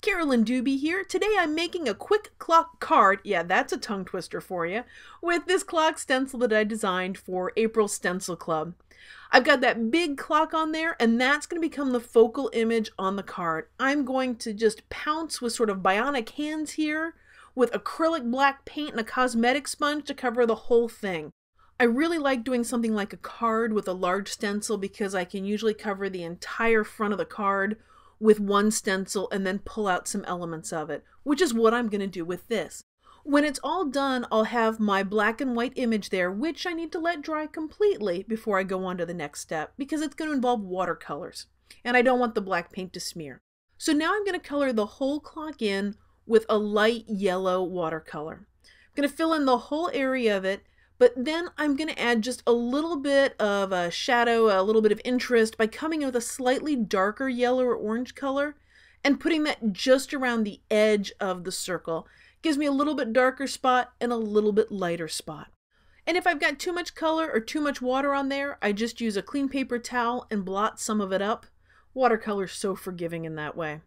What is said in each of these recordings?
Carolyn Dube here. Today I'm making a quick clock card, yeah that's a tongue twister for you, with this clock stencil that I designed for April Stencil Club. I've got that big clock on there and that's going to become the focal image on the card. I'm going to just pounce with sort of bionic hands here with acrylic black paint and a cosmetic sponge to cover the whole thing. I really like doing something like a card with a large stencil because I can usually cover the entire front of the card with one stencil and then pull out some elements of it, which is what I'm going to do with this. When it's all done, I'll have my black and white image there, which I need to let dry completely before I go on to the next step because it's going to involve watercolors and I don't want the black paint to smear. So now I'm going to color the whole clock in with a light yellow watercolor. I'm going to fill in the whole area of it but then I'm going to add just a little bit of a shadow, a little bit of interest by coming in with a slightly darker yellow or orange color and putting that just around the edge of the circle. Gives me a little bit darker spot and a little bit lighter spot. And if I've got too much color or too much water on there, I just use a clean paper towel and blot some of it up. Watercolor's so forgiving in that way.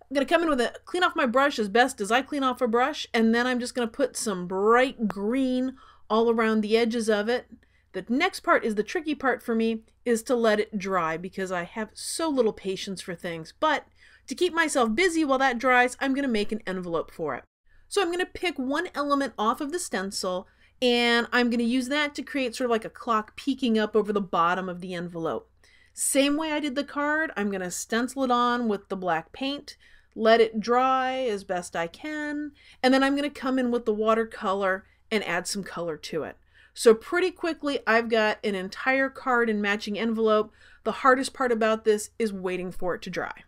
I'm going to come in with a clean off my brush as best as I clean off a brush, and then I'm just going to put some bright green all around the edges of it. The next part is the tricky part for me is to let it dry because I have so little patience for things. But to keep myself busy while that dries, I'm going to make an envelope for it. So I'm going to pick one element off of the stencil and I'm going to use that to create sort of like a clock peeking up over the bottom of the envelope. Same way I did the card, I'm going to stencil it on with the black paint, let it dry as best I can, and then I'm going to come in with the watercolor and add some color to it. So pretty quickly, I've got an entire card and matching envelope. The hardest part about this is waiting for it to dry.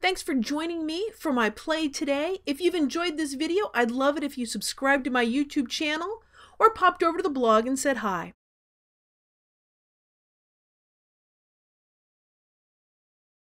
Thanks for joining me for my play today. If you've enjoyed this video, I'd love it if you subscribed to my YouTube channel or popped over to the blog and said hi.